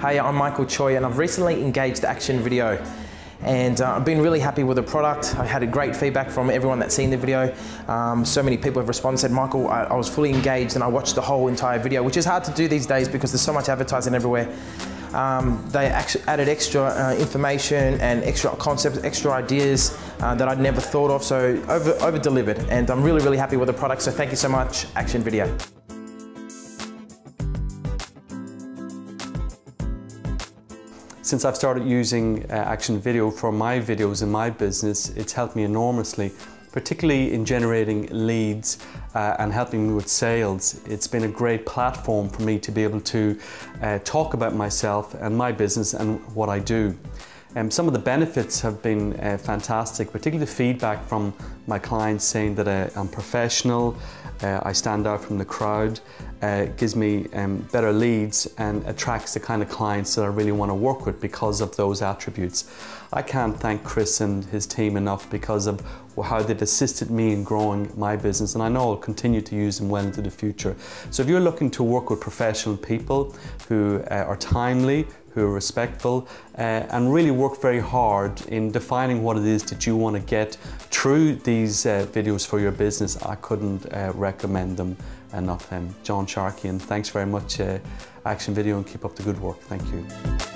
Hey, I'm Michael Choi and I've recently engaged Action Video and uh, I've been really happy with the product. I had a great feedback from everyone that's seen the video. Um, so many people have responded said, Michael, I, I, was fully engaged and I watched the whole entire video, which is hard to do these days because there's so much advertising everywhere. Um, they added extra uh, information and extra concepts, extra ideas uh, that I'd never thought of, so over, over delivered. And I'm really, really happy with the product, so thank you so much, Action Video. Since I've started using uh, Action Video for my videos in my business, it's helped me enormously, particularly in generating leads uh, and helping me with sales. It's been a great platform for me to be able to uh, talk about myself and my business and what I do. Um, some of the benefits have been uh, fantastic, particularly the feedback from my clients saying that uh, I'm professional, uh, I stand out from the crowd, uh, gives me um, better leads and attracts the kind of clients that I really want to work with because of those attributes. I can't thank Chris and his team enough because of how they've assisted me in growing my business and I know I'll continue to use them well into the future. So if you're looking to work with professional people who uh, are timely, who are respectful uh, and really work very hard in defining what it is that you want to get through these uh, videos for your business. I couldn't uh, recommend them enough. Um, John Sharkey and thanks very much uh, Action Video and keep up the good work. Thank you.